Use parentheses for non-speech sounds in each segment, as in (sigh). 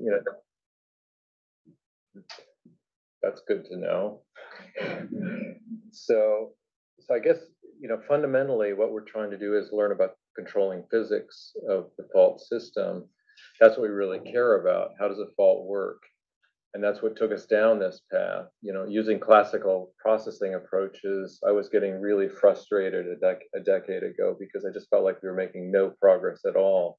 you know, that's good to know. So, so I guess, you know, fundamentally, what we're trying to do is learn about controlling physics of the fault system. That's what we really care about. How does a fault work? And that's what took us down this path. You know, using classical processing approaches, I was getting really frustrated a, dec- a decade ago because I just felt like we were making no progress at all.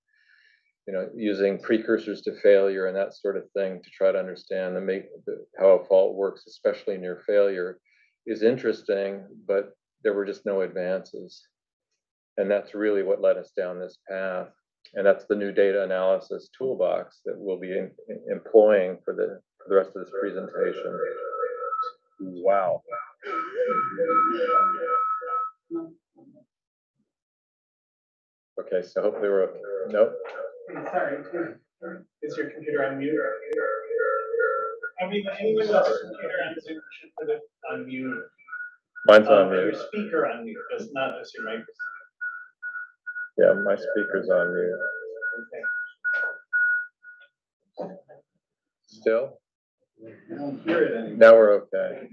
You know, using precursors to failure and that sort of thing to try to understand and make the, how a fault works, especially near failure, is interesting, but there were just no advances. And that's really what led us down this path. And that's the new data analysis toolbox that we'll be in, in, employing for the, for the rest of this presentation. Wow. Okay, so hopefully we're okay. Nope. Sorry, is your computer on mute? I mean, anyone else's computer on Zoom should put it on mute. Mine's on Uh, Your speaker on mute, just not just your microphone. Yeah, my speaker's on mute. Okay. Still? I don't hear it anymore. Now we're okay.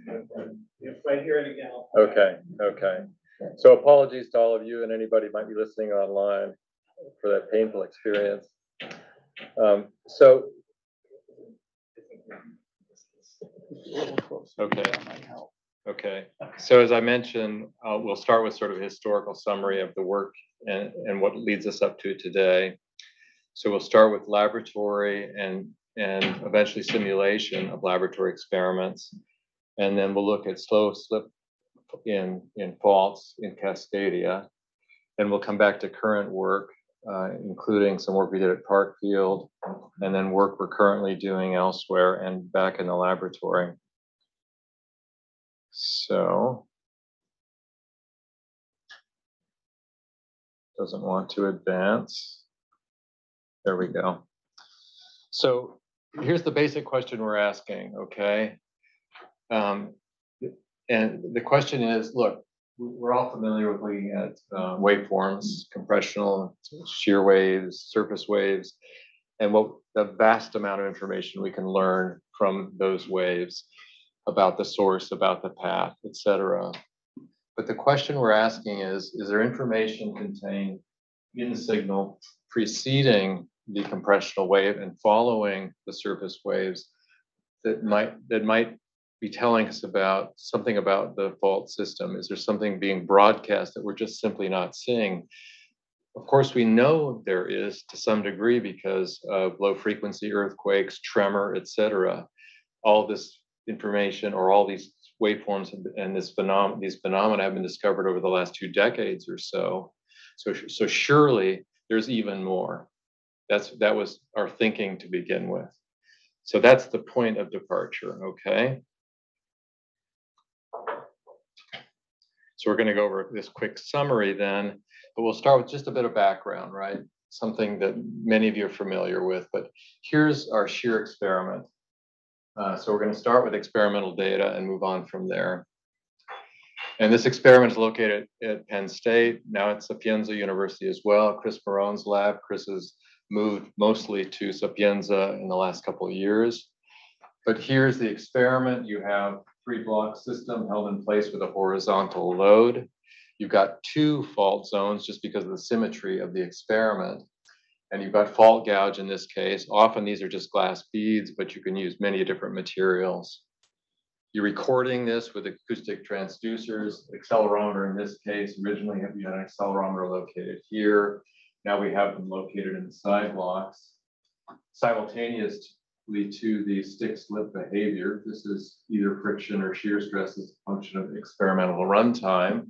If I hear it again. I'll- Okay, okay. So apologies to all of you and anybody might be listening online for that painful experience. Um, so. Okay. Okay, so as I mentioned, uh, we'll start with sort of a historical summary of the work and, and what leads us up to today. So we'll start with laboratory and, and eventually simulation of laboratory experiments. And then we'll look at slow slip in, in faults in Cascadia. And we'll come back to current work, uh, including some work we did at Parkfield, and then work we're currently doing elsewhere and back in the laboratory. So. Doesn't want to advance. There we go. So here's the basic question we're asking, okay? Um, and the question is, look, we're all familiar with looking at uh, waveforms, compressional, shear waves, surface waves, and what the vast amount of information we can learn from those waves about the source, about the path, et cetera. But the question we're asking is, is there information contained in the signal preceding the compressional wave and following the surface waves that might that might be telling us about something about the fault system? Is there something being broadcast that we're just simply not seeing? Of course, we know there is to some degree because of low frequency earthquakes, tremor, et cetera. All this information or all these waveforms and this phenom- these phenomena have been discovered over the last two decades or so. So, so surely there's even more. That's that was our thinking to begin with. So that's the point of departure, okay? So we're going to go over this quick summary then, but we'll start with just a bit of background, right? Something that many of you are familiar with, but here's our shear experiment. Uh, so we're going to start with experimental data and move on from there. And this experiment is located at Penn State. Now at Sapienza University as well. Chris Marone's lab. Chris has moved mostly to Sapienza in the last couple of years. But here's the experiment. You have three block system held in place with a horizontal load. You've got two fault zones just because of the symmetry of the experiment. And you've got fault gouge in this case. Often these are just glass beads, but you can use many different materials. You're recording this with acoustic transducers, accelerometer in this case. Originally, we had an accelerometer located here. Now we have them located in the side blocks. To the stick slip behavior, this is either friction or shear stress as a function of experimental runtime.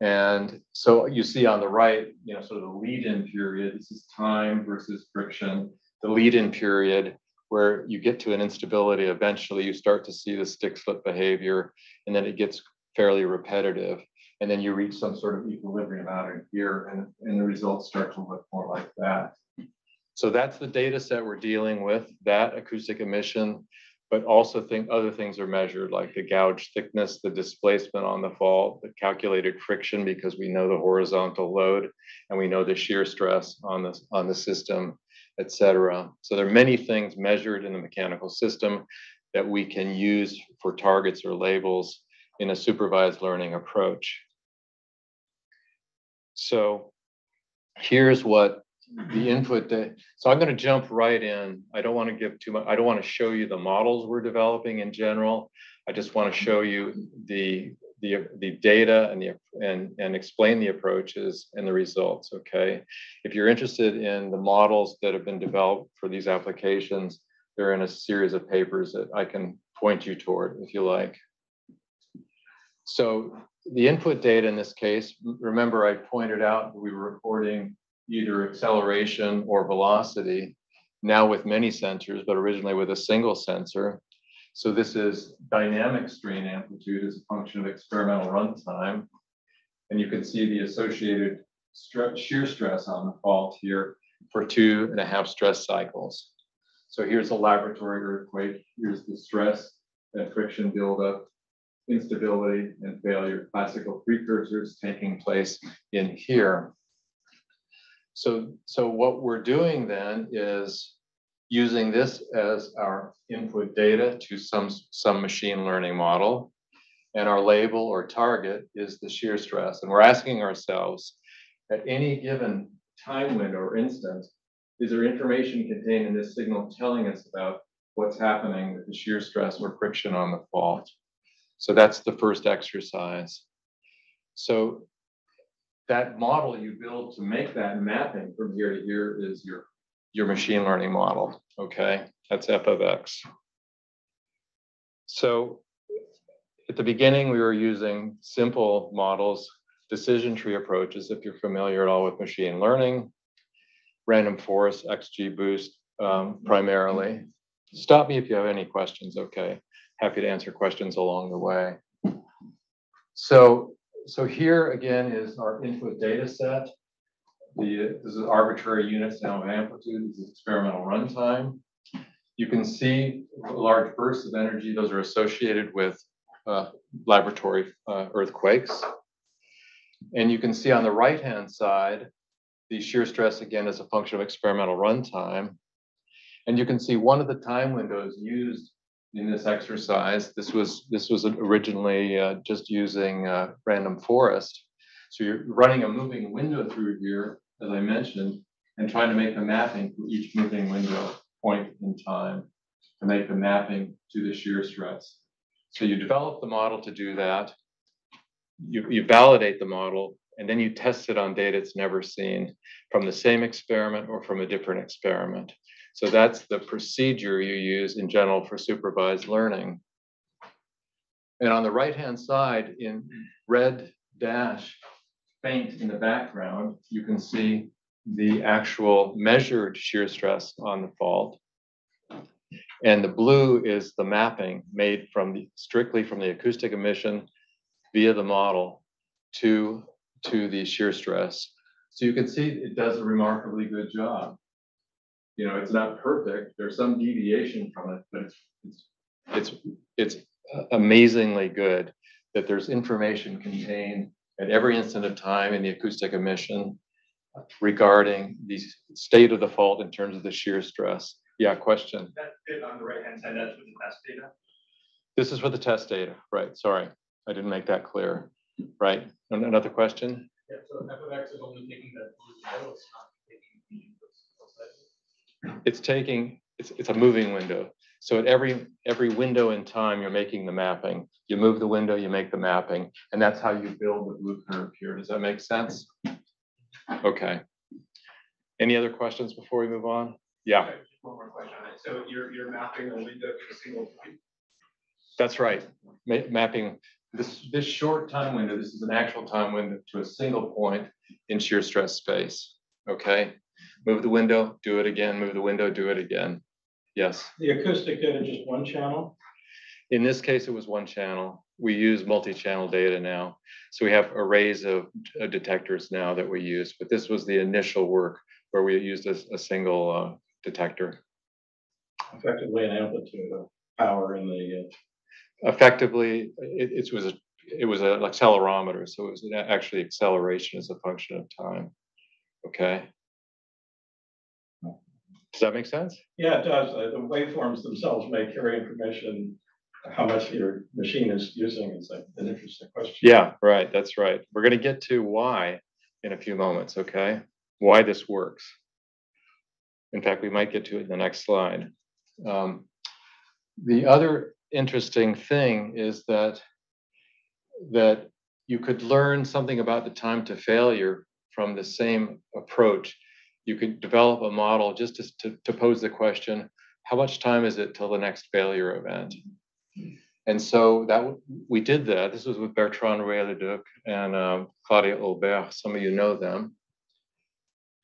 And so you see on the right, you know, sort of the lead-in period, this is time versus friction. The lead-in period where you get to an instability, eventually you start to see the stick slip behavior, and then it gets fairly repetitive. And then you reach some sort of equilibrium out in here, and, and the results start to look more like that. So that's the data set we're dealing with, that acoustic emission, but also think other things are measured like the gouge thickness, the displacement on the fault, the calculated friction because we know the horizontal load and we know the shear stress on the, on the system et cetera. So there are many things measured in the mechanical system that we can use for targets or labels in a supervised learning approach. So here's what the input that, so I'm going to jump right in. I don't want to give too much, I don't want to show you the models we're developing in general. I just want to show you the the, the data and the and, and explain the approaches and the results. Okay. If you're interested in the models that have been developed for these applications, they're in a series of papers that I can point you toward if you like. So the input data in this case, remember I pointed out we were recording either acceleration or velocity, now with many sensors, but originally with a single sensor. So this is dynamic strain amplitude as a function of experimental runtime. And you can see the associated shear stress on the fault here for two and a half stress cycles. So here's a laboratory earthquake. Here's the stress and friction buildup, instability and failure, classical precursors taking place in here. So, so what we're doing then is using this as our input data to some, some machine learning model. And our label or target is the shear stress. And we're asking ourselves, at any given time window or instant, is there information contained in this signal telling us about what's happening with the shear stress or friction on the fault? So that's the first exercise. So that model you build to make that mapping from here to here is your your machine learning model, okay? That's f of x. So at the beginning, we were using simple models, decision tree approaches, if you're familiar at all with machine learning, random forest, XGBoost um, primarily. Stop me if you have any questions, okay? Happy to answer questions along the way. So, so here again is our input data set. The, this is arbitrary units now of amplitude. This is experimental runtime. You can see large bursts of energy. Those are associated with uh, laboratory uh, earthquakes. And you can see on the right-hand side, the shear stress again is a function of experimental runtime. And you can see one of the time windows used in this exercise. This was this was originally uh, just using uh, random forest. So you're running a moving window through here, as I mentioned, and trying to make a mapping for each moving window point in time to make the mapping to the shear stress. So you develop the model to do that. You, you validate the model, and then you test it on data it's never seen from the same experiment or from a different experiment. So that's the procedure you use in general for supervised learning. And on the right-hand side in red dash faint in the background, you can see the actual measured shear stress on the fault. And the blue is the mapping made from the, strictly from the acoustic emission via the model to, to the shear stress. So you can see it does a remarkably good job. You know, it's not perfect. There's some deviation from it, but it's, it's, it's, it's amazingly good that there's information contained at every instant of time in the acoustic emission regarding the state of the fault in terms of the shear stress. Yeah, question. That bit on the right-hand side, that's with the test data? This is for the test data, right? Sorry, I didn't make that clear, right? Another question? Yeah, so f of x is only taking that blue it's not taking the It's taking, it's, it's a moving window. So at every every window in time, you're making the mapping. You move the window, you make the mapping, and that's how you build the blue curve here. Does that make sense? Okay. Any other questions before we move on? Yeah. One more question on it. So you're you're mapping a window to a single point. That's right. Ma mapping this this short time window. This is an actual time window to a single point in shear stress space. Okay. Move the window, do it again. Move the window, do it again. Yes. The acoustic data just one channel? In this case, it was one channel. We use multi-channel data now. So we have arrays of uh, detectors now that we use, but this was the initial work where we used a, a single uh, detector. Effectively an amplitude of power in the. Uh... Effectively, it, it was a, it was an accelerometer, so it was actually acceleration as a function of time. Okay. Does that make sense? Yeah, it does. Uh, The waveforms themselves may carry information, how much your machine is using is an interesting question. Yeah, right, that's right. We're gonna get to why in a few moments, okay? Why this works. In fact, we might get to it in the next slide. Um, The other interesting thing is that that you could learn something about the time to failure from the same approach. You could develop a model just to, to, to pose the question, how much time is it till the next failure event? And so that we did that. This was with Bertrand Rouet-Leduc and um, Claudia Hulbert. Some of you know them.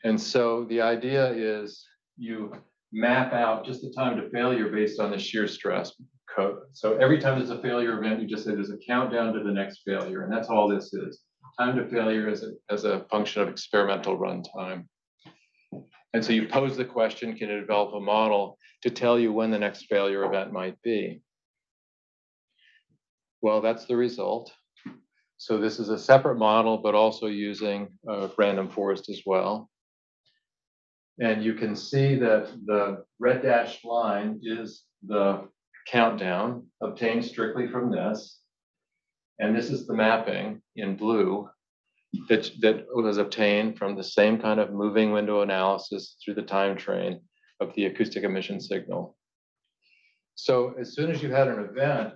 And so the idea is you map out just the time to failure based on the shear stress code. So every time there's a failure event, you just say there's a countdown to the next failure, and that's all this is. Time to failure as a, as a function of experimental runtime. And so you pose the question, can you develop a model to tell you when the next failure event might be? Well, that's the result. So this is a separate model, but also using random forest as well. And you can see that the red dashed line is the countdown obtained strictly from this. And this is the mapping in blue that, that was obtained from the same kind of moving window analysis through the time train of the acoustic emission signal. So as soon as you had an event,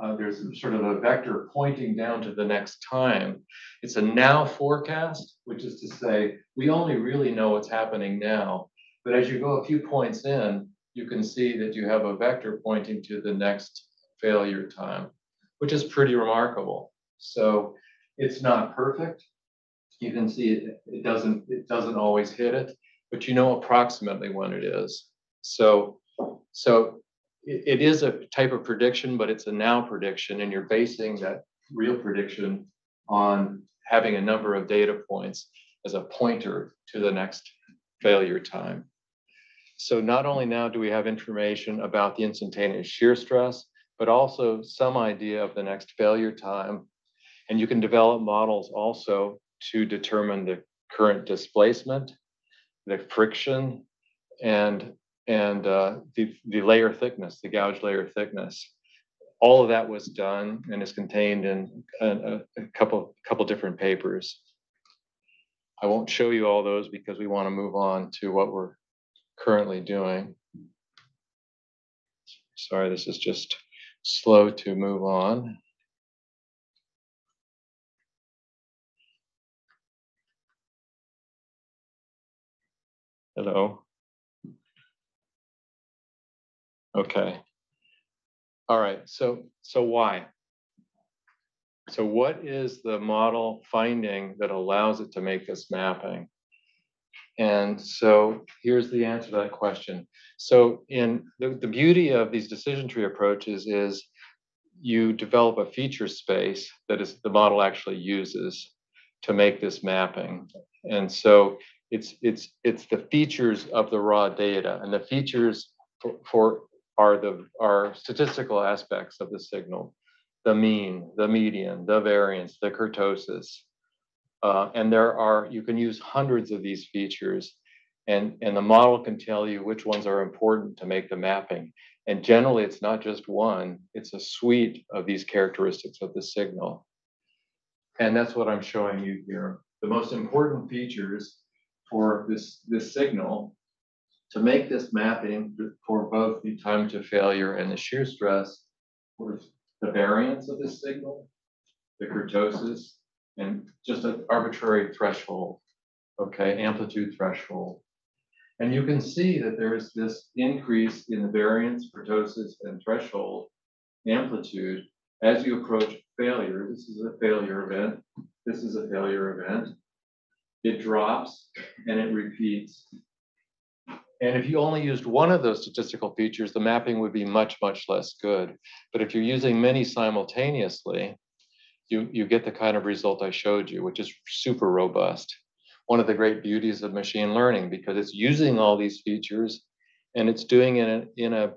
uh, there's sort of a vector pointing down to the next time. It's a now forecast, which is to say, we only really know what's happening now. But as you go a few points in, you can see that you have a vector pointing to the next failure time, which is pretty remarkable. So it's not perfect. You can see it, it doesn't, it doesn't always hit it, but you know approximately when it is. So, so it, it is a type of prediction, but it's a now prediction, and you're basing that real prediction on having a number of data points as a pointer to the next failure time. So not only now do we have information about the instantaneous shear stress, but also some idea of the next failure time. And you can develop models also to determine the current displacement, the friction, and and uh, the, the layer thickness, the gouge layer thickness. All of that was done and is contained in a, a, couple, couple different papers. I won't show you all those because we want to move on to what we're currently doing. Sorry, this is just slow to move on. Hello. Okay. All right, so, so why? So what is the model finding that allows it to make this mapping? And so here's the answer to that question. So in the, the beauty of these decision tree approaches is you develop a feature space that is the model actually uses to make this mapping. And so it's it's it's the features of the raw data and the features for, for are the are statistical aspects of the signal. The mean the median the variance the kurtosis. Uh, and there are you can use hundreds of these features and and the model can tell you which ones are important to make the mapping. And generally it's not just one it's a suite of these characteristics of the signal. And that's what i'm showing you here. The most important features for this, this signal to make this mapping for both the time to failure and the shear stress was the variance of this signal, the kurtosis, and just an arbitrary threshold, okay, amplitude threshold. And you can see that there's this increase in the variance, kurtosis, and threshold amplitude as you approach failure. This is a failure event. This is a failure event it drops and it repeats. And if you only used one of those statistical features, the mapping would be much, much less good. But if you're using many simultaneously, you, you get the kind of result I showed you, which is super robust. One of the great beauties of machine learning, because it's using all these features and it's doing it in a, in a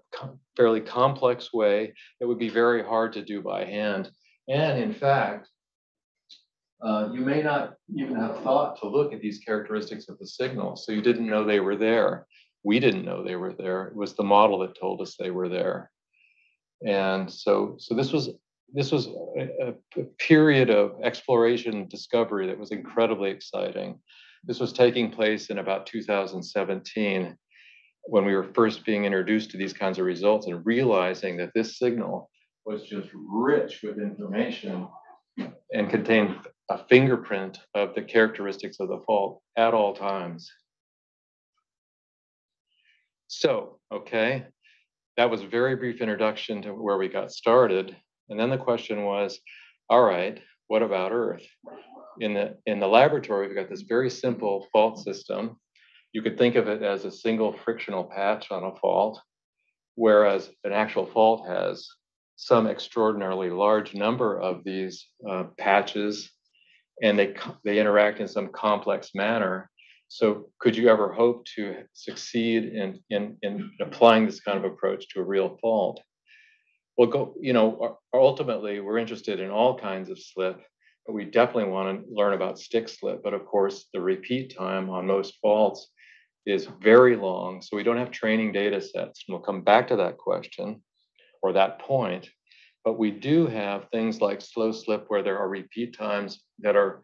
fairly complex way that would be very hard to do by hand. And in fact, uh, you may not even have thought to look at these characteristics of the signal, so you didn't know they were there. We didn't know they were there. It was the model that told us they were there. And so, so this was this was a, a period of exploration and discovery that was incredibly exciting. This was taking place in about 2017 when we were first being introduced to these kinds of results and realizing that this signal was just rich with information and contained a fingerprint of the characteristics of the fault at all times. So, okay, that was a very brief introduction to where we got started. And then the question was, all right, what about Earth? In the, in the laboratory, we've got this very simple fault system. You could think of it as a single frictional patch on a fault, whereas an actual fault has some extraordinarily large number of these uh, patches and they, they interact in some complex manner. So could you ever hope to succeed in, in, in applying this kind of approach to a real fault? Well, go, you know, ultimately we're interested in all kinds of slip, but we definitely want to learn about stick slip. But of course, the repeat time on most faults is very long. So we don't have training data sets. And we'll come back to that question or that point. But we do have things like slow slip where there are repeat times that are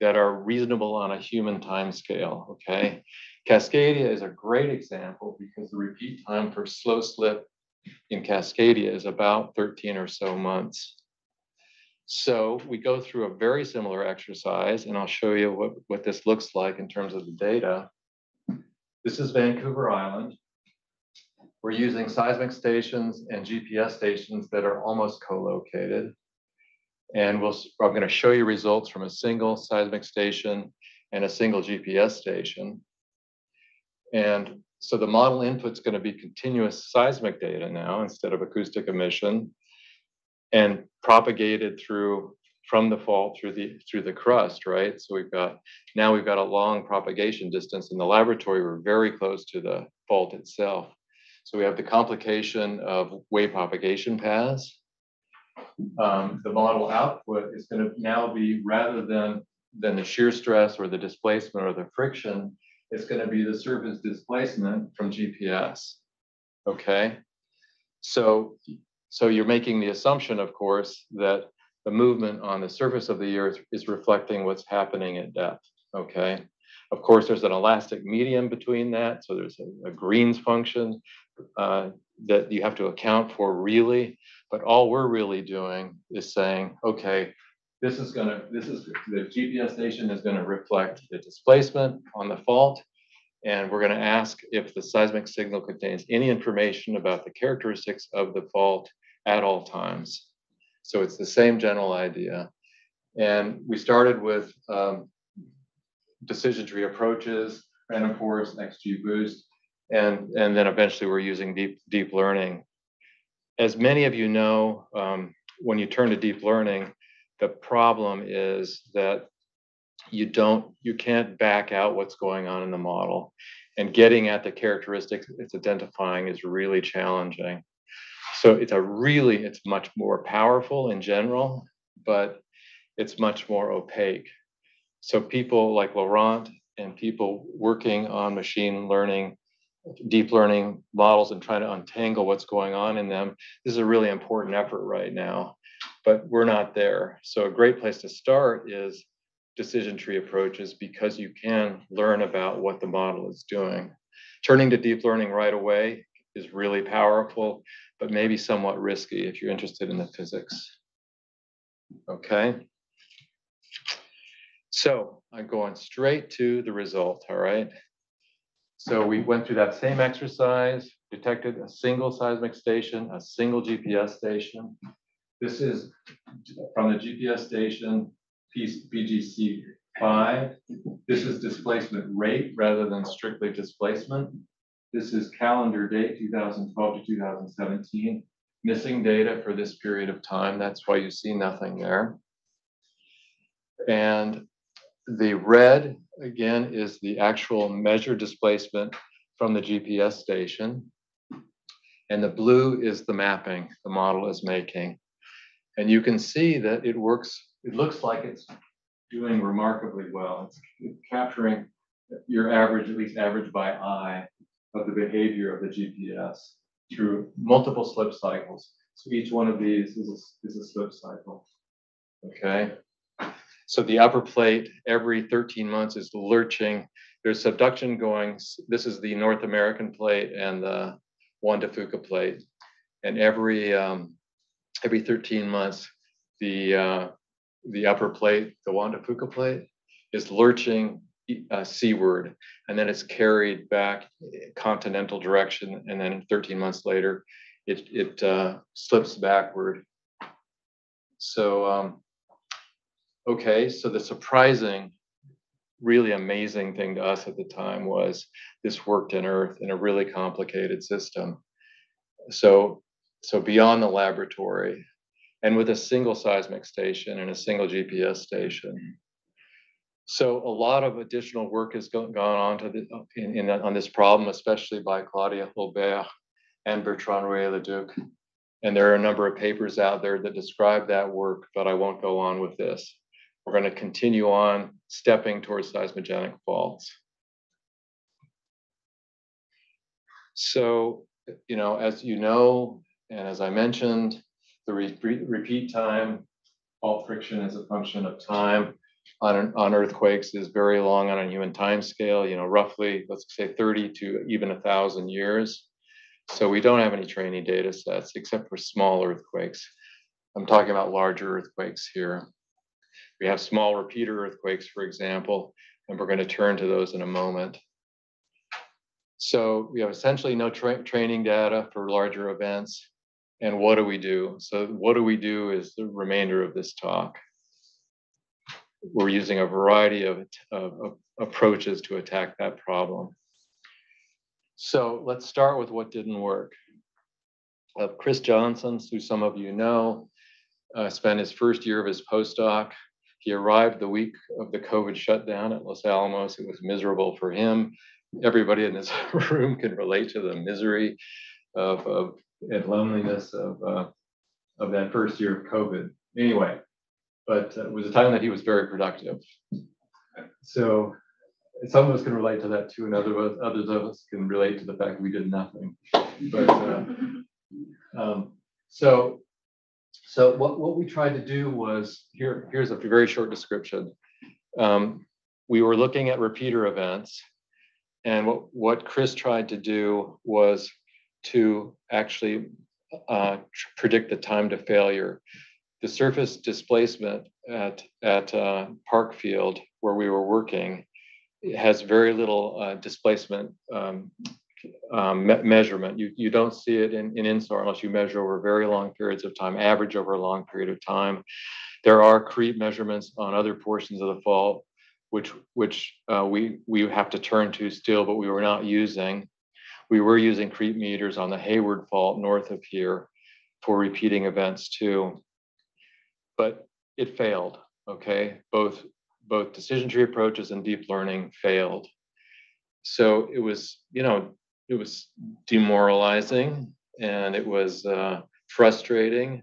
that are reasonable on a human time scale. Okay. Cascadia is a great example because the repeat time for slow slip in Cascadia is about 13 or so months. So we go through a very similar exercise, and I'll show you what, what this looks like in terms of the data. This is Vancouver Island. We're using seismic stations and GPS stations that are almost co-located. And we'll, I'm going to show you results from a single seismic station and a single GPS station. And so the model input is going to be continuous seismic data now instead of acoustic emission and propagated through from the fault through the through the crust, right? So we've got now we've got a long propagation distance in the laboratory. We're very close to the fault itself. So we have the complication of wave propagation paths. Um, the model output is going to now be rather than, than the shear stress or the displacement or the friction, it's going to be the surface displacement from GPS. Okay. So, so you're making the assumption, of course, that the movement on the surface of the earth is reflecting what's happening at depth. Okay. Of course, there's an elastic medium between that. So there's a, a Green's function uh, that you have to account for really. But all we're really doing is saying, okay, this is going to, this is the GPS station is going to reflect the displacement on the fault. And we're going to ask if the seismic signal contains any information about the characteristics of the fault at all times. So it's the same general idea. And we started with um, decision tree approaches, random forest, XGBoost, and, and then eventually we're using deep, deep learning. As many of you know, um, when you turn to deep learning, the problem is that you don't, you can't back out what's going on in the model. And getting at the characteristics it's identifying is really challenging. So it's a really, it's much more powerful in general, but it's much more opaque. So people like Laurent and people working on machine learning, deep learning models and trying to untangle what's going on in them, this is a really important effort right now, but we're not there. So a great place to start is decision tree approaches because you can learn about what the model is doing. Turning to deep learning right away is really powerful, but maybe somewhat risky if you're interested in the physics. Okay. So I'm going straight to the result, all right? So we went through that same exercise, detected a single seismic station, a single GPS station. This is from the GPS station, piece BGC 5. This is displacement rate rather than strictly displacement. This is calendar date 2012 to 2017. Missing data for this period of time. That's why you see nothing there. And the red, again, is the actual measured displacement from the GPS station. And the blue is the mapping the model is making. And you can see that it works, it looks like it's doing remarkably well. It's capturing your average, at least average by eye, of the behavior of the GPS through multiple slip cycles. So each one of these is a, is a slip cycle. Okay? So the upper plate every 13 months is lurching. There's subduction going. This is the North American plate and the Juan de Fuca plate. And every um, every 13 months, the uh, the upper plate, the Juan de Fuca plate, is lurching uh, seaward, and then it's carried back continental direction, and then 13 months later, it it uh, slips backward. So um, okay, so the surprising, really amazing thing to us at the time was this worked in Earth in a really complicated system. So so beyond the laboratory, and with a single seismic station and a single GPS station. So a lot of additional work has gone on to the, in, in, on this problem, especially by Claudia Hulbert and Bertrand Rouet-Leduc. And there are a number of papers out there that describe that work, but I won't go on with this. We're going to continue on stepping towards seismogenic faults. So, you know, as you know, and as I mentioned, the re repeat time, fault friction is a function of time on, on earthquakes is very long on a human time scale, you know, roughly, let's say 30 to even a thousand years. So we don't have any training data sets except for small earthquakes. I'm talking about larger earthquakes here. We have small repeater earthquakes, for example, and we're going to turn to those in a moment. So we have essentially no tra training data for larger events. And what do we do? So what do we do is the remainder of this talk. We're using a variety of, of, of approaches to attack that problem. So let's start with what didn't work. Uh, Chris Johnson, who some of you know, uh, spent his first year of his postdoc. He arrived the week of the COVID shutdown at Los Alamos. It was miserable for him. Everybody in this (laughs) room can relate to the misery of, of and loneliness of uh, of that first year of COVID. Anyway, but it was a time that he was very productive. So some of us can relate to that too, and other others of us can relate to the fact we did nothing. But uh, (laughs) um, so so what, what we tried to do was here here's a very short description. Um, we were looking at repeater events, and what what Chris tried to do was to actually uh, predict the time to failure. The surface displacement at, at uh, Parkfield, where we were working, has very little uh, displacement um, um, me measurement. You, you don't see it in, in INSAR unless you measure over very long periods of time, average over a long period of time. There are creep measurements on other portions of the fault, which, which uh, we, we have to turn to still, but we were not using. We were using creep meters on the Hayward Fault north of here for repeating events too. But it failed, okay? Both, both decision tree approaches and deep learning failed. So it was, you know, it was demoralizing and it was uh, frustrating.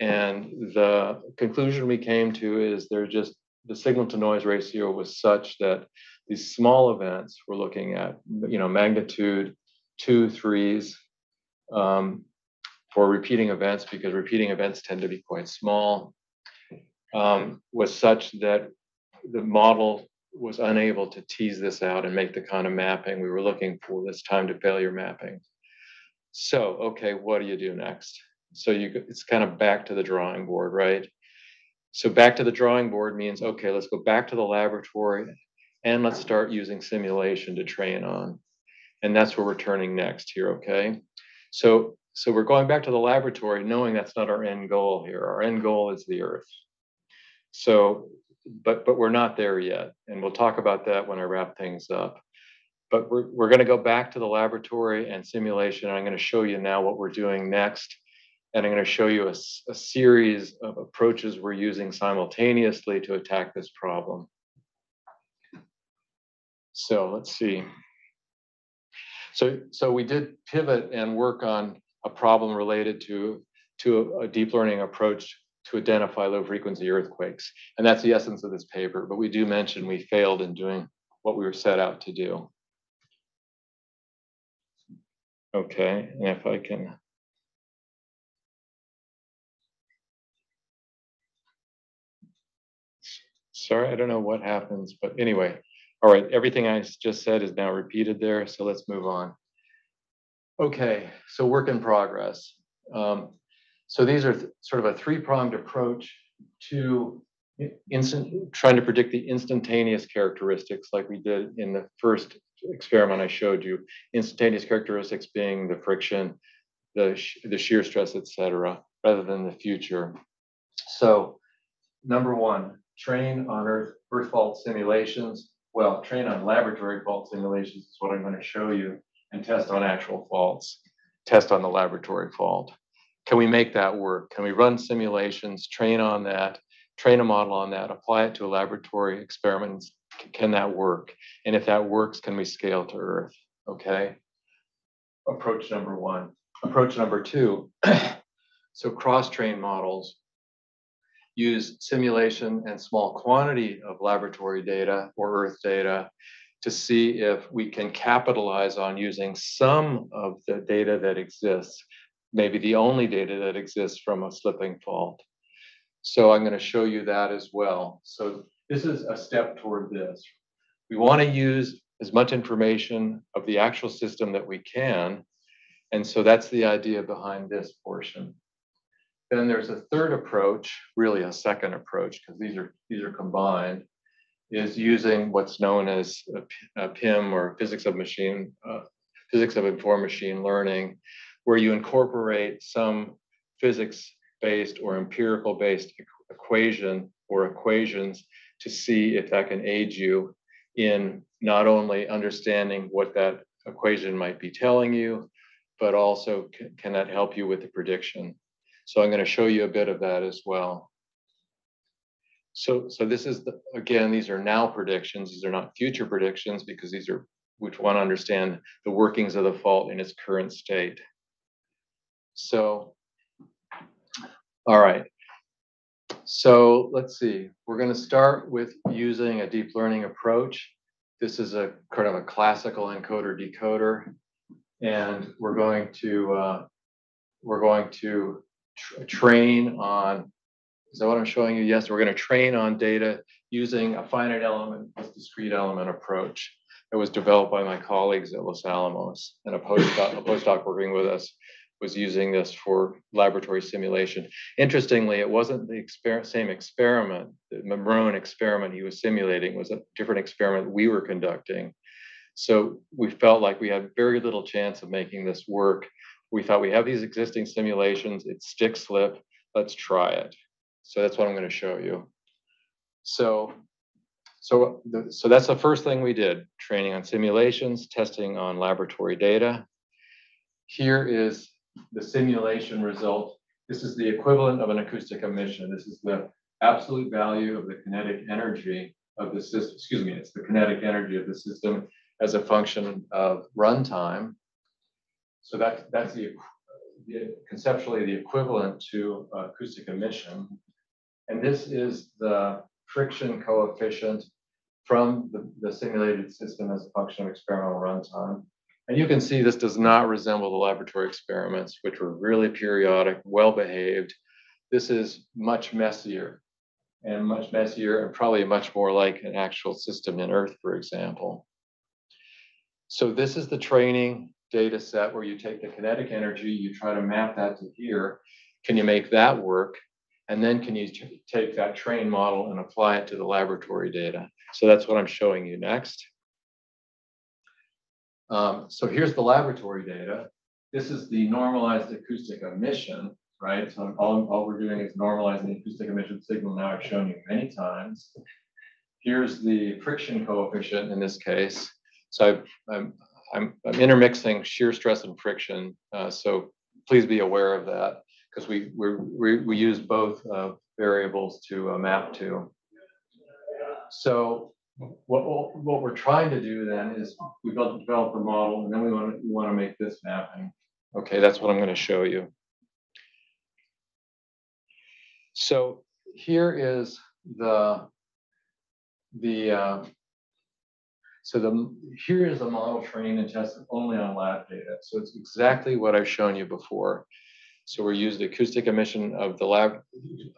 And the conclusion we came to is there just the signal to noise ratio was such that these small events we're looking at, you know, magnitude two threes um, for repeating events because repeating events tend to be quite small um, was such that the model was unable to tease this out and make the kind of mapping we were looking for this time to failure mapping. So, okay, what do you do next? So you it's kind of back to the drawing board, right? So back to the drawing board means, okay, let's go back to the laboratory and let's start using simulation to train on. And that's where we're turning next here, okay? So, so we're going back to the laboratory knowing that's not our end goal here. Our end goal is the Earth. So, but, but we're not there yet. And we'll talk about that when I wrap things up. But we're, we're gonna go back to the laboratory and simulation. And I'm gonna show you now what we're doing next. And I'm gonna show you a, a series of approaches we're using simultaneously to attack this problem. So let's see. So, so we did pivot and work on a problem related to, to a, a deep learning approach to identify low frequency earthquakes. And that's the essence of this paper. But we do mention we failed in doing what we were set out to do. Okay, and if I can. Sorry, I don't know what happens, but anyway, all right, everything I just said is now repeated there, so let's move on. Okay, so work in progress. Um, So these are th- sort of a three-pronged approach to instant, trying to predict the instantaneous characteristics like we did in the first experiment I showed you. Instantaneous characteristics being the friction, the, sh- the shear stress, et cetera, rather than the future. So number one, train on Earth, Earth fault simulations. Well, train on laboratory fault simulations is what I'm going to show you and test on actual faults, test on the laboratory fault. Can we make that work? Can we run simulations, train on that, train a model on that, apply it to a laboratory experiment? Can that work? And if that works, can we scale to Earth? Okay. Approach number one. Approach number two. (clears throat) So cross-train models use simulation and small quantity of laboratory data or Earth data to see if we can capitalize on using some of the data that exists, maybe the only data that exists from a slipping fault. So I'm going to show you that as well. So this is a step toward this. We want to use as much information of the actual system that we can. And so that's the idea behind this portion. Then there's a third approach, really a second approach, because these are these are combined, is using what's known as a PIM or physics of machine, uh, physics of informed machine learning, where you incorporate some physics-based or empirical-based equation or equations to see if that can aid you in not only understanding what that equation might be telling you, but also can that help you with the prediction. So I'm going to show you a bit of that as well. So, so this is, the again, these are now predictions. These are not future predictions because these are, which want to understand the workings of the fault in its current state. So, all right. So let's see, we're going to start with using a deep learning approach. This is a kind of a classical encoder decoder. And we're going to, uh, we're going to tr- train on, is that what I'm showing you? Yes, we're going to train on data using a finite element plus discrete element approach. It was developed by my colleagues at Los Alamos and a postdoc, a postdoc working with us was using this for laboratory simulation. Interestingly, it wasn't the exper- same experiment, the Marone experiment he was simulating was a different experiment we were conducting. So we felt like we had very little chance of making this work. We thought we have these existing simulations, it's stick slip, let's try it. So that's what I'm going to show you. So, so, the, so that's the first thing we did, training on simulations, testing on laboratory data. Here is the simulation result. This is the equivalent of an acoustic emission. This is the absolute value of the kinetic energy of the system. Excuse me, it's the kinetic energy of the system as a function of runtime. So that, that's the, the- conceptually the equivalent to acoustic emission. And this is the friction coefficient from the, the simulated system as a function of experimental runtime. And you can see this does not resemble the laboratory experiments, which were really periodic, well-behaved. This is much messier and much messier and probably much more like an actual system in Earth, for example. So this is the training data set where you take the kinetic energy, you try to map that to here. Can you make that work? And then can you take that train model and apply it to the laboratory data? So that's what I'm showing you next. Um, so here's the laboratory data. This is the normalized acoustic emission, right? So all, all we're doing is normalizing the acoustic emission signal. Now I've shown you many times. Here's the friction coefficient in this case. So I've- I'm, I'm, I'm intermixing shear stress and friction. Uh, so please be aware of that because we, we, we use both uh, variables to uh, map to. So what, what we're trying to do then is we built, develop the model and then we want to, we want to make this mapping. Okay, that's what I'm going to show you. So here is the, the, uh, So the, here is a model trained and tested only on lab data. So it's exactly what I've shown you before. So we used acoustic emission of the lab,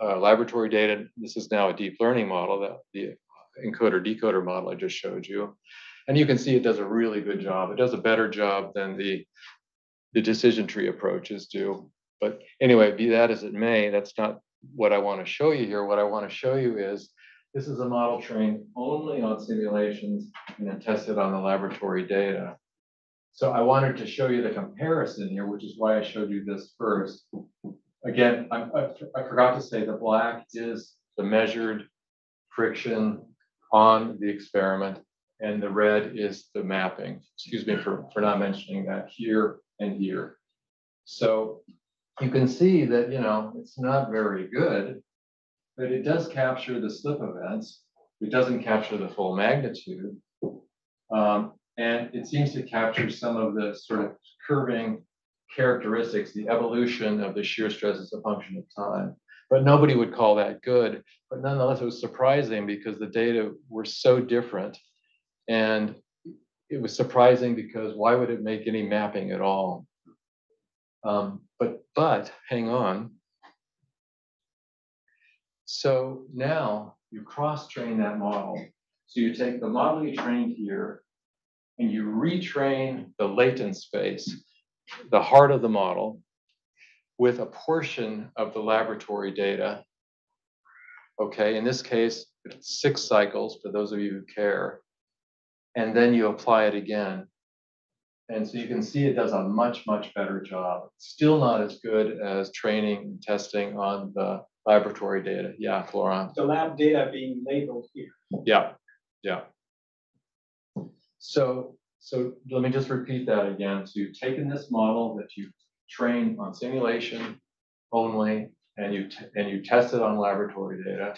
uh, laboratory data. This is now a deep learning model, that the encoder decoder model I just showed you. And you can see it does a really good job. It does a better job than the, the decision tree approaches do. But anyway, be that as it may, that's not what I want to show you here. What I want to show you is this is a model trained only on simulations and then tested on the laboratory data. So I wanted to show you the comparison here, which is why I showed you this first. Again, I, I, I forgot to say the black is the measured friction on the experiment and the red is the mapping. Excuse me for, for not mentioning that here and here. So you can see that, you know, it's not very good, but it does capture the slip events. It doesn't capture the full magnitude. Um, and it seems to capture some of the sort of curving characteristics, the evolution of the shear stress as a function of time. But nobody would call that good. But nonetheless, it was surprising because the data were so different. And it was surprising because why would it make any mapping at all? Um, but but hang on. So now you cross-train that model. So you take the model you trained here and you retrain the latent space, the heart of the model, with a portion of the laboratory data. Okay, in this case, six cycles for those of you who care. And then you apply it again. And so you can see it does a much, much better job. Still not as good as training and testing on the laboratory data. Yeah, Florent. The lab data being labeled here. Yeah, yeah. So, so let me just repeat that again. So you've taken this model that you trained on simulation only, and you and you tested on laboratory data.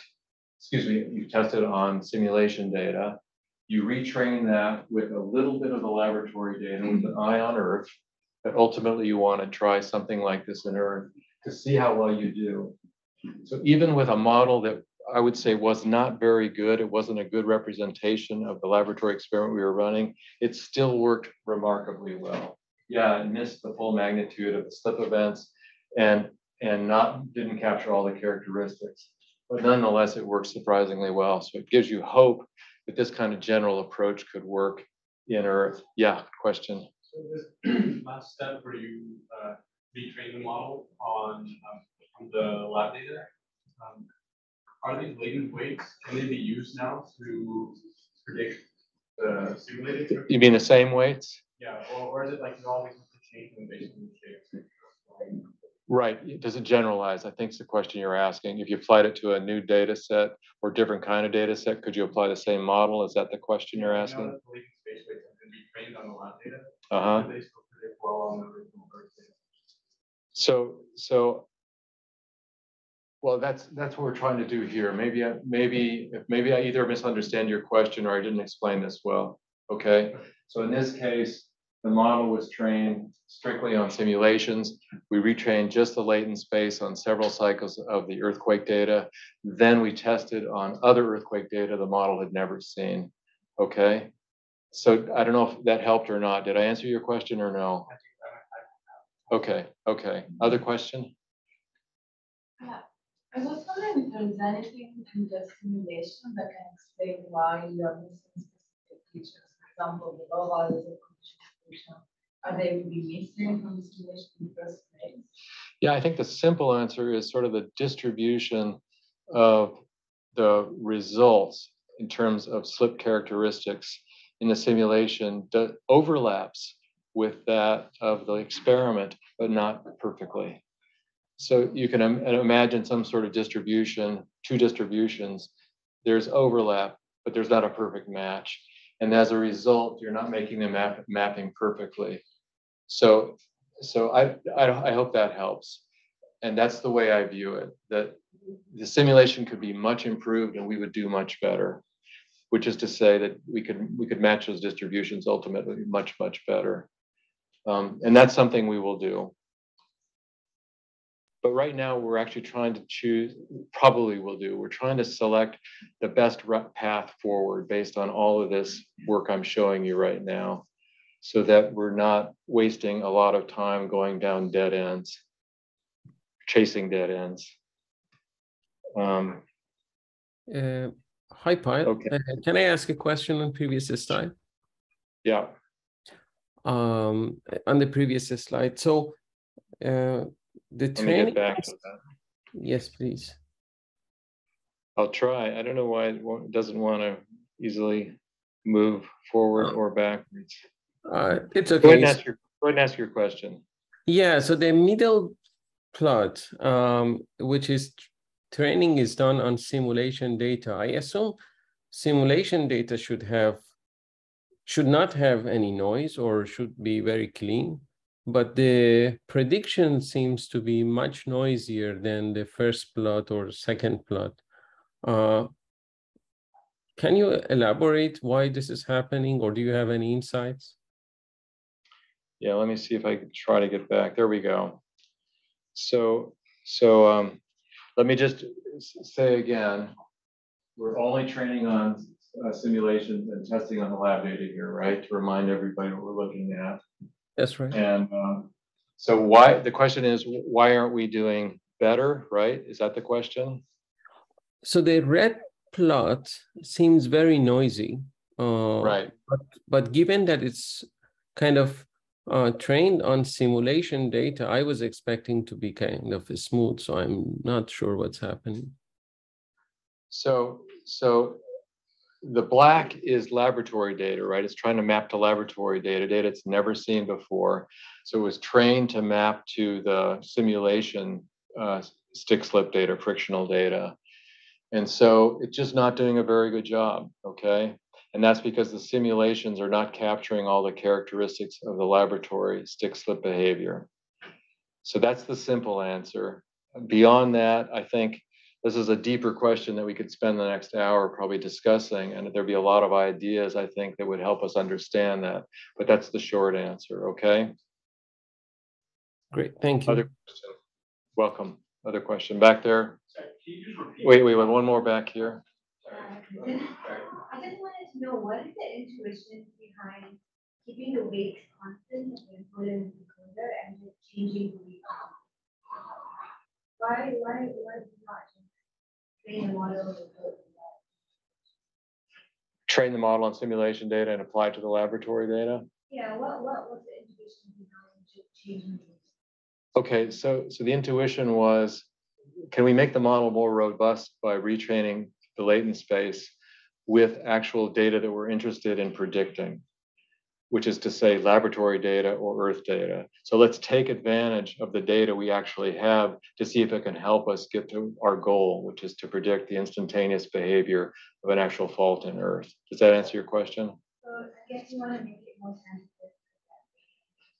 Excuse me, you test it on simulation data. You retrain that with a little bit of the laboratory data with an eye on Earth. But ultimately, you want to try something like this in Earth to see how well you do. So even with a model that I would say was not very good, it wasn't a good representation of the laboratory experiment we were running, it still worked remarkably well. Yeah, it missed the full magnitude of the slip events and and not didn't capture all the characteristics. But nonetheless, it works surprisingly well. So it gives you hope that this kind of general approach could work in Earth. Yeah, question. So this (clears throat) last step where you uh, retrain the model on, um, on the lab data, um, are these latent weights, can they be used now to predict the simulated? You mean the same weights? Yeah, or, or is it like you always have to change them based on the shapes? Right. Does it generalize? I think it's the question you're asking. If you applied it to a new data set or different kind of data set, could you apply the same model? Is that the question you're You know asking? the latent space weights have been retrained on the lab data, Uh-huh. they still predict well on the original Earth data? So, so. Well, that's, that's what we're trying to do here. Maybe, I maybe, if maybe I either misunderstand your question or I didn't explain this well. Okay, so in this case, the model was trained strictly on simulations. We retrained just the latent space on several cycles of the earthquake data. Then we tested on other earthquake data the model had never seen. Okay? So I don't know if that helped or not. Did I answer your question or no? I think that- Okay, okay. Other question? Uh, I was wondering if there is anything in the simulation that can explain why you are missing specific features. For example, the low values of contribution, are they be missing from the simulation in the first place? Yeah, I think the simple answer is sort of the distribution of the results in terms of slip characteristics in the simulation that overlaps with that of the experiment, but not perfectly. So you can im- imagine some sort of distribution, two distributions. There's overlap, but there's not a perfect match. And as a result, you're not making the map, mapping perfectly. So, so I, I, I hope that helps. And that's the way I view it, that the simulation could be much improved and we would do much better. Which is to say that we could, we could match those distributions ultimately much, much better. Um, and that's something we will do. But right now, we're actually trying to choose, probably will do, we're trying to select the best path forward based on all of this work I'm showing you right now. So that we're not wasting a lot of time going down dead ends, chasing dead ends. Um, Uh, Hi, Pyle. Okay. Uh, Can I ask a question on previous slide? yeah, Um, on the previous slide, so uh, the let me training. get back to that. Yes, please. I'll try. I don't know why it won't- doesn't want to easily move forward or backwards. Uh, it's Go ahead okay. and ask your, go ahead and ask your question. Yeah, so the middle plot, um, which is tr- training is done on simulation data. I assume simulation data should have should not have any noise or should be very clean, but the prediction seems to be much noisier than the first plot or second plot. Uh, can you elaborate why this is happening, or do you have any insights? Yeah, let me see if I can try to get back. There we go. So, so, um, let me just say again, we're only training on uh, simulations and testing on the lab data here, right? To remind everybody what we're looking at. That's right. And, um, so why, the question is, why aren't we doing better, right? Is that the question? So the red plot seems very noisy. Uh, Right. But given that it's kind of uh, trained on simulation data, I was expecting to be kind of smooth. So I'm not sure what's happening. So, so the black is laboratory data, right? It's trying to map to laboratory data, data it's never seen before. So it was trained to map to the simulation uh, stick slip data, frictional data. And so it's just not doing a very good job, okay? And that's because the simulations are not capturing all the characteristics of the laboratory stick slip behavior. So that's the simple answer. Beyond that, I think this is a deeper question that we could spend the next hour probably discussing, and there'd be a lot of ideas, I think, that would help us understand that. But that's the short answer, okay? Great, thank you. Other question? Welcome. Other question back there? Sorry, can you just repeat? Wait, wait, wait, one more back here. I just wanted to know what is the intuition behind keeping the weights constant and put in the encoder and just changing the weight? Why, why, why not just train the model Train the model on simulation data and apply it to the laboratory data. Yeah, what, what was the intuition behind changing? Okay, so, so the intuition was, can we make the model more robust by retraining the latent space with actual data that we're interested in predicting? Which is to say laboratory data or earth data. So let's take advantage of the data we actually have to see if it can help us get to our goal, which is to predict the instantaneous behavior of an actual fault in earth. Does that answer your question? So I guess you want to make it more sensitive.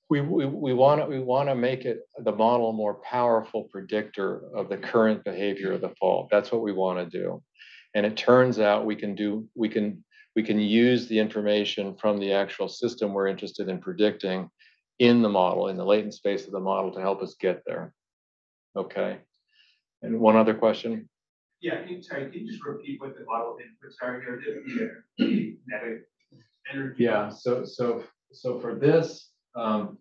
We, we, we want to, we want to make it, the model a more powerful predictor of the current behavior of the fault. That's what we want to do. And it turns out we can do, we can, we can use the information from the actual system we're interested in predicting in the model, in the latent space of the model to help us get there. Okay. And one other question? Yeah, can you, sorry, can you just repeat what the model inputs are here? The- the Kinetic energy. Yeah, so, so, so for this, um,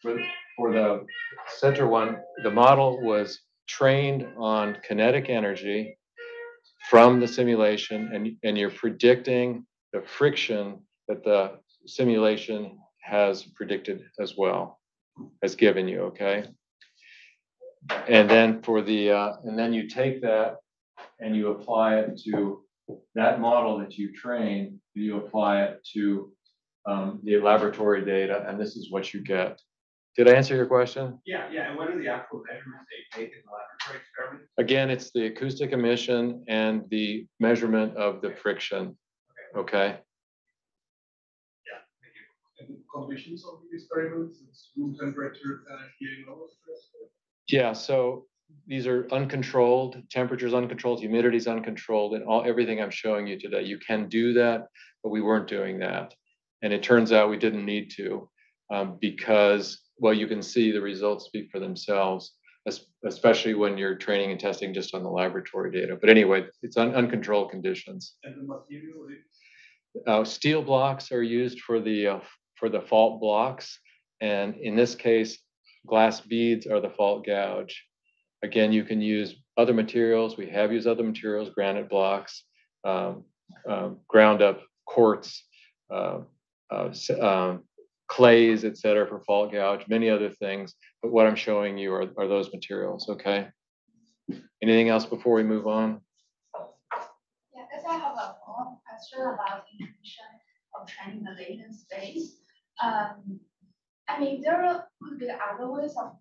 for, for the center one, the model was trained on kinetic energy from the simulation and, and you're predicting the friction that the simulation has predicted as well, has given you, okay? And then for the, uh, and then you take that and you apply it to that model that you train, you apply it to um, the laboratory data, and this is what you get. Did I answer your question? Yeah, yeah, and what are the actual measurements they take in the laboratory experiment? Again, it's the acoustic emission and the measurement of the friction. Okay, Yeah. And conditions of the experiments, it's room temperature, of heating all of this. yeah, so these are uncontrolled, temperatures uncontrolled, humidity is uncontrolled, and all, everything I'm showing you today. You can do that, but we weren't doing that. And it turns out we didn't need to, um, because, well, you can see the results speak for themselves. especially when you're training and testing just on the laboratory data. But anyway, it's un- uncontrolled conditions. And the material is Uh, steel blocks are used for the, uh, for the fault blocks. And in this case, glass beads are the fault gouge. Again, you can use other materials. We have used other materials, granite blocks, um, um, ground up quartz, uh, uh, um, clays, et cetera, for fault gouge, many other things. But what I'm showing you are, are those materials, okay? Anything else before we move on? Yeah, because I have a follow-up question about the intention of training the latent space. Um, I mean, there are- could be other ways of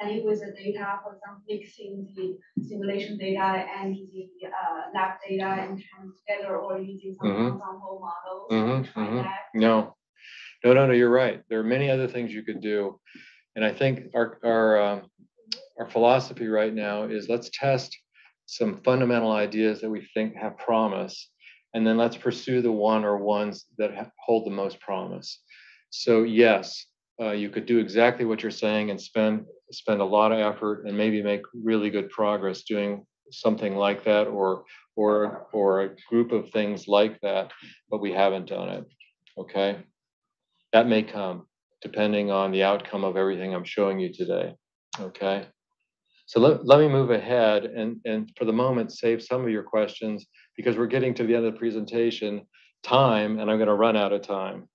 playing with the data, for example, mixing the simulation data and the uh, lab data and trying together or using some Mhm. ensemble models. To try mhm. that. No, no, no, no, you're right. There are many other things you could do. And I think our, our, um, our philosophy right now is let's test some fundamental ideas that we think have promise. And then let's pursue the one or ones that ha- hold the most promise. So yes, uh, you could do exactly what you're saying and spend, spend a lot of effort and maybe make really good progress doing something like that or, or, or a group of things like that, but we haven't done it. Okay? That may come depending on the outcome of everything I'm showing you today. Okay? So let, let me move ahead and, and for the moment, save some of your questions because we're getting to the end of the presentation time and I'm going to run out of time.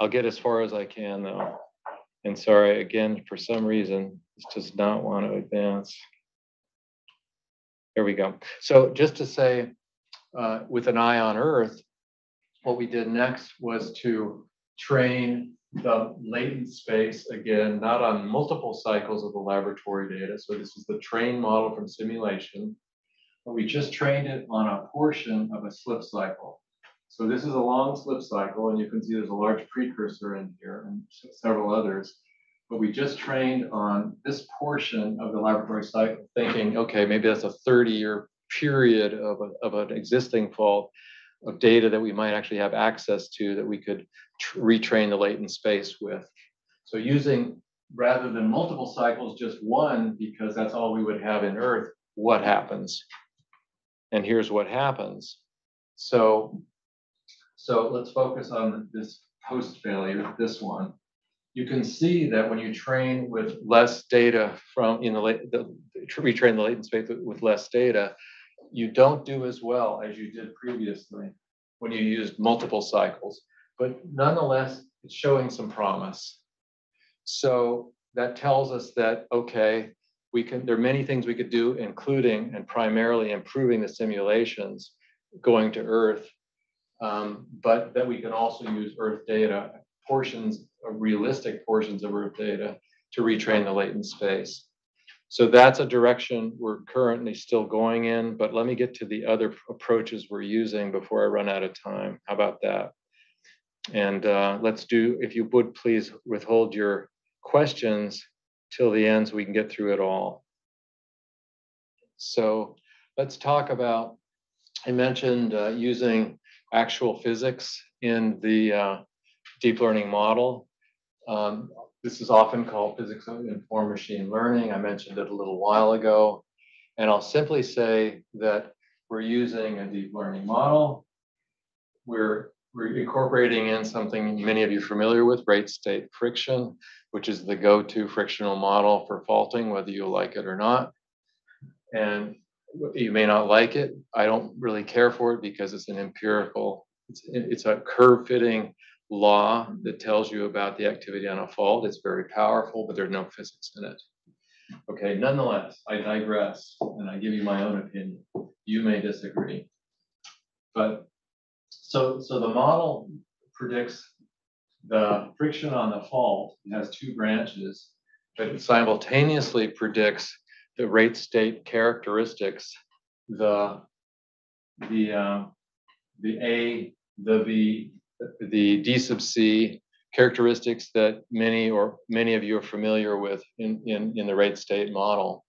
I'll get as far as I can though. And sorry, again, for some reason, this does not want to advance. There we go. So just to say, uh, with an eye on Earth, what we did next was to train the latent space again, not on multiple cycles of the laboratory data. So this is the train model from simulation. But we just trained it on a portion of a slip cycle. So this is a long slip cycle, and you can see there's a large precursor in here and several others. But we just trained on this portion of the laboratory cycle, thinking, okay, maybe that's a 30-year period of, a- of an existing fault of data that we might actually have access to that we could tr- retrain the latent space with. So using, rather than multiple cycles, just one, because that's all we would have in Earth, what happens? And here's what happens. So, so let's focus on this post failure, this one. You can see that when you train with less data from in the the, retrain the latent space with less data, you don't do as well as you did previously when you used multiple cycles. But nonetheless, it's showing some promise. So that tells us that, okay, we can, there are many things we could do, including and primarily improving the simulations going to Earth. um, but that we can also use Earth data, portions, of realistic portions of Earth data to retrain the latent space. So that's a direction we're currently still going in, but let me get to the other approaches we're using before I run out of time. How about that? And uh, let's do, if you would please withhold your questions till the end so we can get through it all. So let's talk about, I mentioned uh, using actual physics in the uh, deep learning model. Um, this is often called physics informed machine learning. I mentioned it a little while ago. And I'll simply say that we're using a deep learning model. We're, we're incorporating in something many of you are familiar with, rate state friction, which is the go-to frictional model for faulting, whether you like it or not. And you may not like it. I don't really care for it because it's an empirical, it's, it's a curve fitting law that tells you about the activity on a fault. It's very powerful, but there's no physics in it. Okay, nonetheless, I digress and I give you my own opinion. You may disagree. But so, so the model predicts the friction on the fault. It has two branches, but it simultaneously predicts the rate state characteristics, the, the, uh, the A, the B, the D sub C characteristics that many or many of you are familiar with in, in, in the rate state model.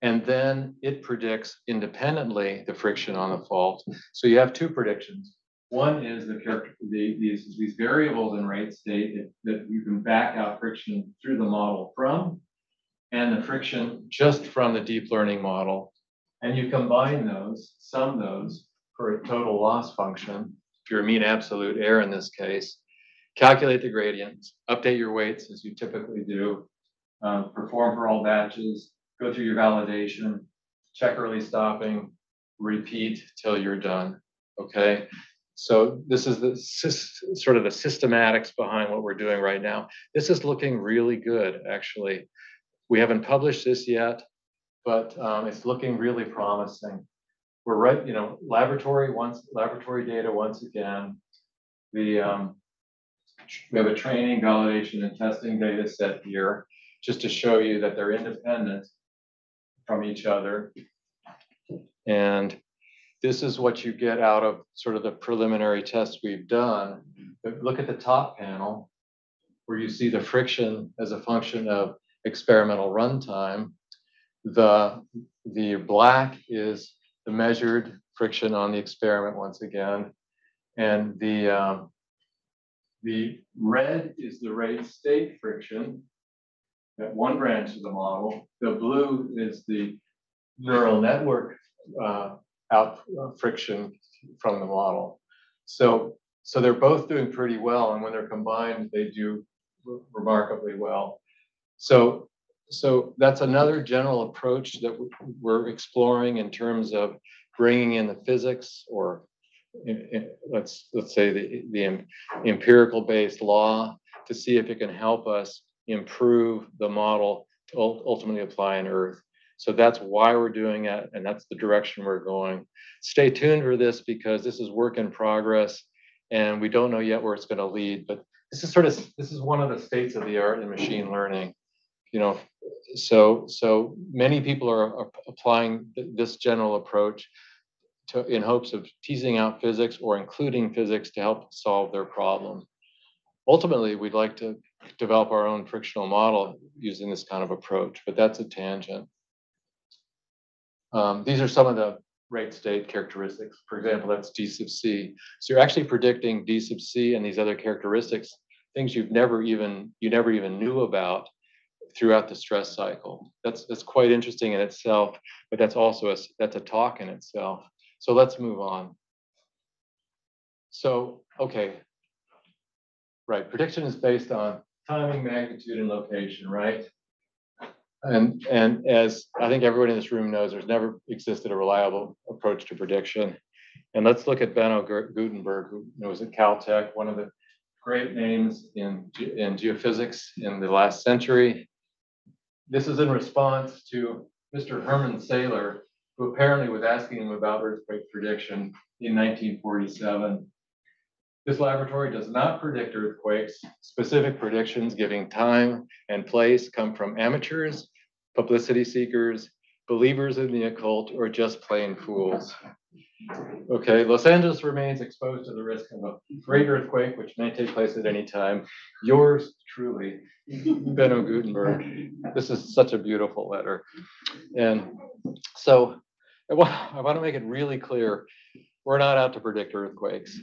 And then it predicts independently the friction on the fault. So you have two predictions. One is the the, these, these variables in rate state that, that you can back out friction through the model from, and the friction just from the deep learning model. And you combine those, sum those for a total loss function, if you're mean absolute error in this case, calculate the gradients, update your weights as you typically do, um, perform for all batches, go through your validation, check early stopping, repeat till you're done. Okay, so this is the sort of the systematics behind what we're doing right now. This is looking really good, actually. We haven't published this yet, but um, it's looking really promising. We're right, you know, laboratory once laboratory data once again. The um, we have a training, validation, and testing data set here, just to show you that they're independent from each other. And this is what you get out of sort of the preliminary tests we've done. But look at the top panel where you see the friction as a function of experimental runtime. The, the black is the measured friction on the experiment once again. And the, um, the red is the rate state friction at one branch of the model. The blue is the neural network uh, out uh, friction from the model. So, so they're both doing pretty well, and when they're combined, they do remarkably well. So, so that's another general approach that we're exploring in terms of bringing in the physics or in, in, let's let's say the the empirical based law to see if it can help us improve the model to ultimately apply in Earth. So that's why we're doing it, and that's the direction we're going. Stay tuned for this because this is work in progress, and we don't know yet where it's going to lead. But this is sort of this is one of the states of the art in machine learning. You know, so so many people are, are applying this general approach to, in hopes of teasing out physics or including physics to help solve their problem. Ultimately, we'd like to develop our own frictional model using this kind of approach, but that's a tangent. Um, these are some of the rate state characteristics. For example, that's D sub C. So you're actually predicting D sub C and these other characteristics, things you've never even, you never even knew about throughout the stress cycle. That's, that's quite interesting in itself, but that's also a, that's a talk in itself. So let's move on. So, okay. Right, prediction is based on timing, magnitude, and location, right? And, and as I think everybody in this room knows, there's never existed a reliable approach to prediction. And let's look at Benno Gutenberg, who was at Caltech, one of the great names in, in geophysics in the last century. This is in response to Mr. Herman Saylor, who apparently was asking him about earthquake prediction in 1947. This laboratory does not predict earthquakes. Specific predictions giving time and place come from amateurs, publicity seekers, believers in the occult, or just plain fools. Okay, Los Angeles remains exposed to the risk of a great earthquake, which may take place at any time. Yours truly, Benno Gutenberg. This is such a beautiful letter. And so I want, I want to make it really clear, we're not out to predict earthquakes.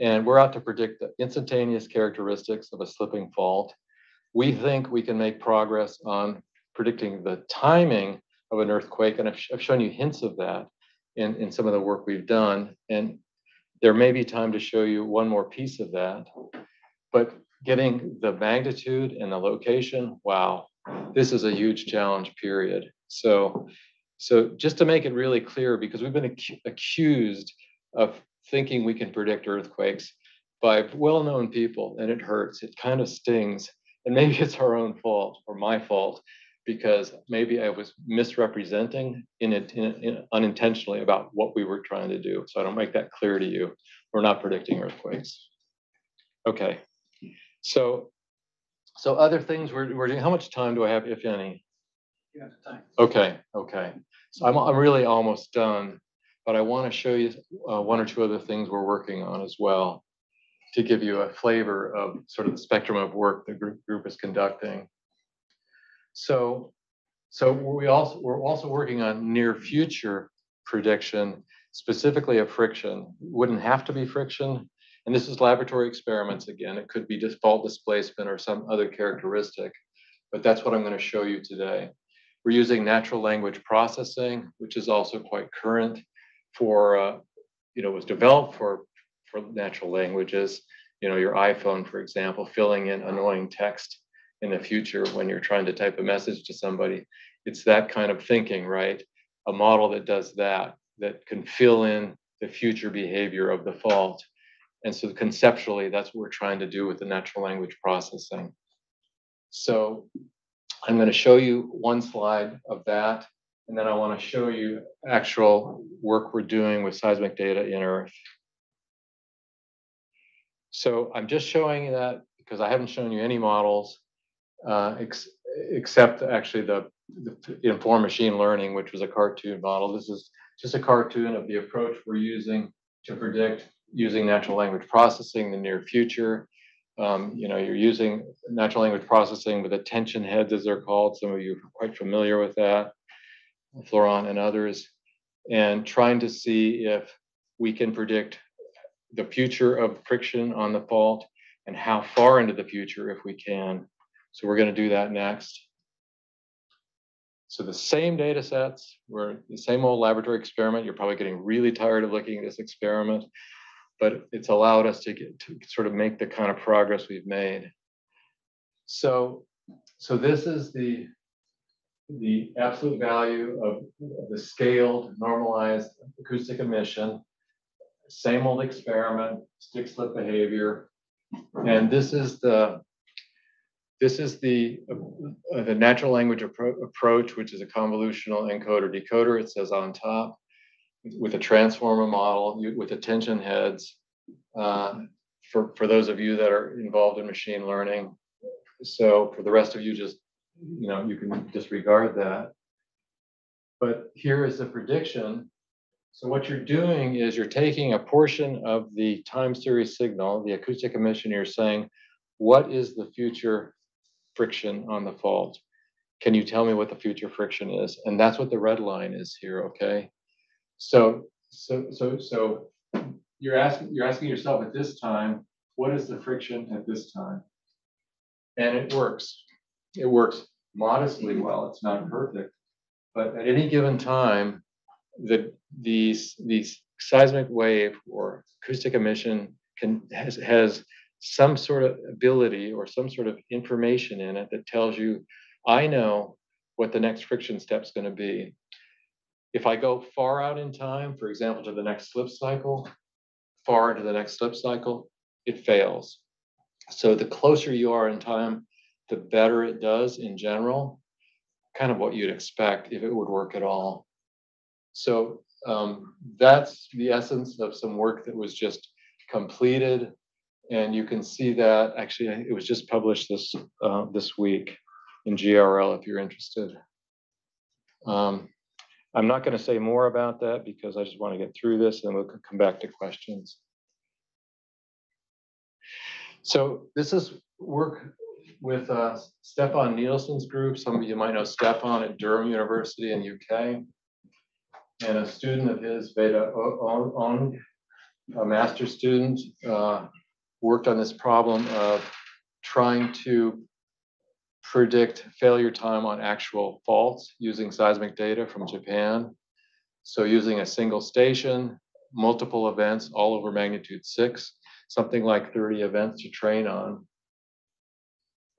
And we're out to predict the instantaneous characteristics of a slipping fault. We think we can make progress on predicting the timing of an earthquake, and I've, I've shown you hints of that in, in some of the work we've done. And there may be time to show you one more piece of that. But getting the magnitude and the location, wow, this is a huge challenge, period. So, so just to make it really clear, because we've been ac accused of thinking we can predict earthquakes by well-known people and it hurts it kind of stings and maybe it's our own fault or my fault because maybe i was misrepresenting in it in, in, unintentionally about what we were trying to do. So i don't make that clear to you. We're not predicting earthquakes. Okay. So so other things we're, we're doing how much time do i have if any? Yeah, time. okay okay. So I'm, I'm really almost done but I want to show you uh, one or two other things we're working on as well to give you a flavor of sort of the spectrum of work the group, group is conducting. So, so we also we're also working on near future prediction. specifically of friction. Wouldn't have to be friction. And this is laboratory experiments again. It could be just fault displacement or some other characteristic, but that's what I'm going to show you today. We're using natural language processing, which is also quite current for, uh, you know, was developed for, for natural languages. You know, your iPhone, for example, filling in annoying text in the future when you're trying to type a message to somebody. It's that kind of thinking, right? A model that does that, that can fill in the future behavior of the fault. And so conceptually, that's what we're trying to do with the natural language processing. So I'm going to show you one slide of that, and then I want to show you actual work we're doing with seismic data in Earth. So I'm just showing that because I haven't shown you any models uh, ex except actually the, the informed machine learning, which was a cartoon model. This is just a cartoon of the approach we're using to predict using natural language processing in the near future. Um, you know, you're using natural language processing with attention heads, as they're called. Some of you are quite familiar with that, Florent and others, and trying to see if we can predict the future of friction on the fault and how far into the future if we can. So we're going to do that next. So the same data sets, we're the same old laboratory experiment. You're probably getting really tired of looking at this experiment, but it's allowed us to get to sort of make the kind of progress we've made. So, so this is the the absolute value of, of the scaled normalized acoustic emission. Same old experiment, stick slip behavior. And this is the this is the, uh, the natural language appro approach, which is a convolutional encoder decoder. It says on top with a transformer model with attention heads. Uh, for, for those of you that are involved in machine learning. So for the rest of you, just, you know, you can disregard that. But here is the prediction. So what you're doing is you're taking a portion of the time series signal, the acoustic emission, you're saying, what is the future friction on the fault. Can you tell me what the future friction is? And that's what the red line is here, okay? So, so, so, so you're asking, you're asking yourself at this time, what is the friction at this time? And it works. It works modestly well. It's not perfect, but at any given time, the these these seismic wave or acoustic emission can has has some sort of ability or some sort of information in it that tells you, I know what the next friction step is going to be. If I go far out in time, for example, to the next slip cycle, far into the next slip cycle, it fails. So the closer you are in time, the better it does in general, kind of what you'd expect if it would work at all. So um, that's the essence of some work that was just completed and you can see that actually it was just published this uh, this week in GRL if you're interested. Um, I'm not going to say more about that because I just want to get through this and we'll come back to questions. So this is work with uh, Stefan Nielsen's group. Some of you might know Stefan at Durham University in UK. And a student of his, Veda Ong, a master student, uh, worked on this problem of trying to predict failure time on actual faults using seismic data from oh. Japan. So using a single station, multiple events all over magnitude six, something like 30 events to train on.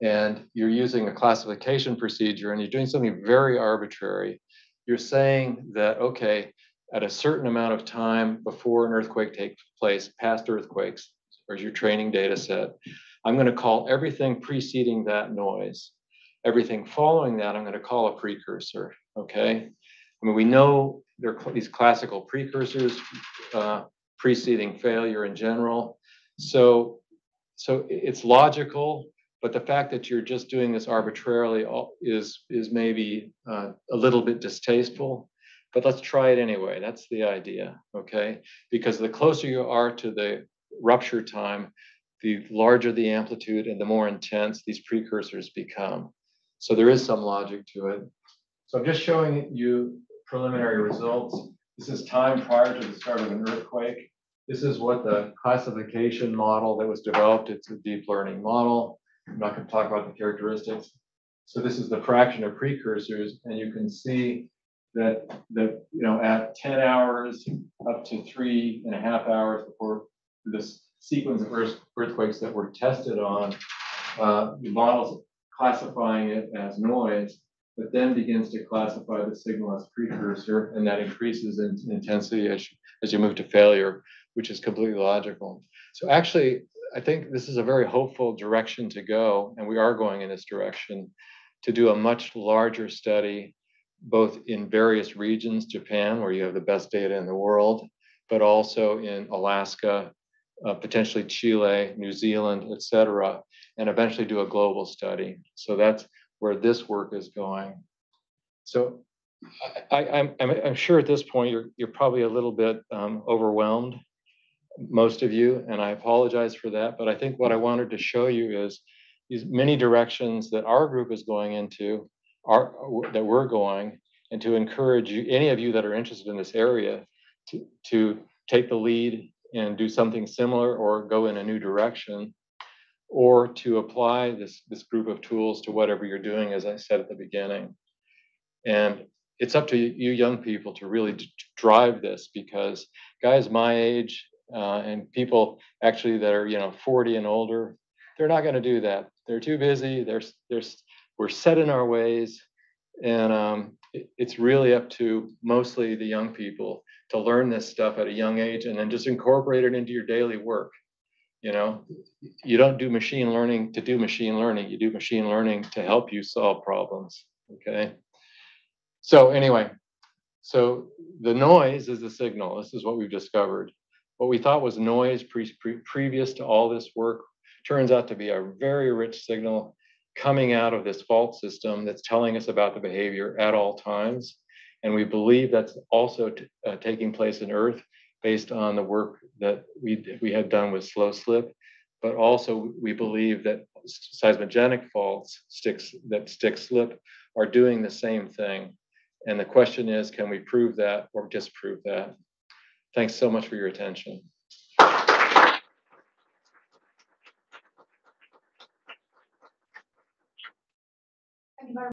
And you're using a classification procedure and you're doing something very arbitrary. You're saying that, okay, at a certain amount of time before an earthquake takes place, past earthquakes, or your training data set. I'm going to call everything preceding that noise. Everything following that, I'm going to call a precursor. Okay. I mean, we know there are these classical precursors uh, preceding failure in general. So, so it's logical, but the fact that you're just doing this arbitrarily is is maybe uh, a little bit distasteful. But let's try it anyway. That's the idea, okay? Because the closer you are to the rupture time, the larger the amplitude and the more intense these precursors become. So there is some logic to it. So I'm just showing you preliminary results. This is time prior to the start of an earthquake. This is what the classification model that was developed, it's a deep learning model. I'm not gonna talk about the characteristics. So this is the fraction of precursors, and you can see that, that, you know, at ten hours, up to three and a half hours before this sequence of earth- earthquakes that were tested on, uh, the model's classifying it as noise, but then begins to classify the signal as precursor, and that increases in intensity as, you- as you move to failure, which is completely logical. So actually, I think this is a very hopeful direction to go, and we are going in this direction to do a much larger study, both in various regions, Japan, where you have the best data in the world, but also in Alaska, uh, potentially Chile, New Zealand, et cetera, and eventually do a global study. So that's where this work is going. So I, I, I'm, I'm, I'm sure at this point, you're, you're probably a little bit um, overwhelmed, most of you, and I apologize for that. But I think what I wanted to show you is these many directions that our group is going into, are, that we're going, and to encourage you, any of you that are interested in this area, to, to take the lead and do something similar or go in a new direction, or to apply this, this group of tools to whatever you're doing, as I said at the beginning. And it's up to you young people to really d- drive this because guys my age uh, and people actually that are you know 40 and older, they're not going to do that. They're too busy. They're, they're we're set in our ways, and um, it, it's really up to mostly the young people to learn this stuff at a young age and then just incorporate it into your daily work. You know, you don't do machine learning to do machine learning. You do machine learning to help you solve problems. Okay. So anyway, so the noise is the signal. This is what we've discovered. What we thought was noise pre- pre- previous to all this work turns out to be a very rich signal coming out of this fault system that's telling us about the behavior at all times. And we believe that's also t- uh, taking place in Earth based on the work that we, we had done with slow slip. But also we believe that seismogenic faults, sticks that stick slip, are doing the same thing. And the question is, can we prove that or disprove that? Thanks so much for your attention.